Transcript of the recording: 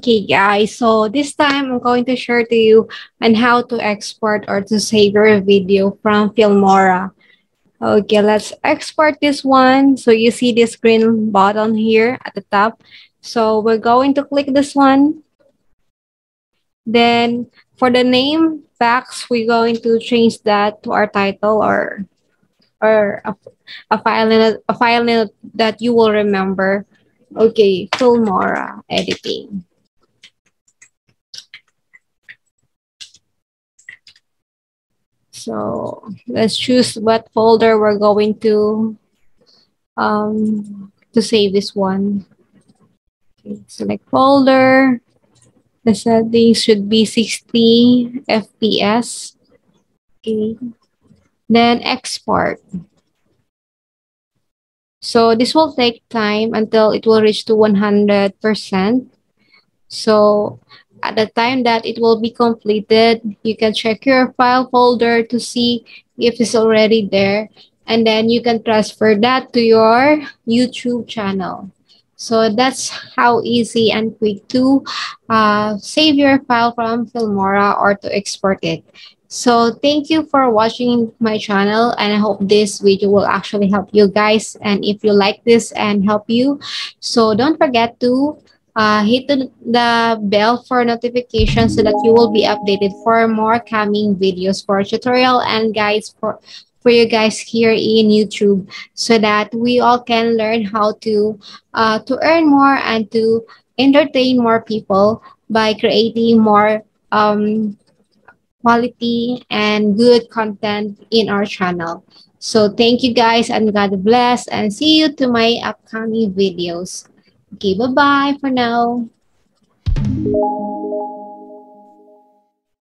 Okay, guys. So this time I'm going to share to you on how to export or to save your video from Filmora. Okay, let's export this one. So you see this green button here at the top. So we're going to click this one. Then for the name box, we're going to change that to our title or or a, a file a file that you will remember. Okay, Filmora editing. So let's choose what folder we're going to um, to save this one. Okay, select folder. The settings should be 60 FPS. Okay. Then export. So this will take time until it will reach to 100%. So at the time that it will be completed, you can check your file folder to see if it's already there. And then you can transfer that to your YouTube channel. So that's how easy and quick to uh, save your file from Filmora or to export it. So thank you for watching my channel and I hope this video will actually help you guys. And if you like this and help you, so don't forget to uh, hit the, bell for notifications so that you will be updated for more coming videos for tutorial and guides for for you guys here in YouTube so that we all can learn how to uh, to earn more and to entertain more people by creating more um, quality and good content in our channel. So thank you guys and God bless and see you to my upcoming videos. Okay, bye-bye for now.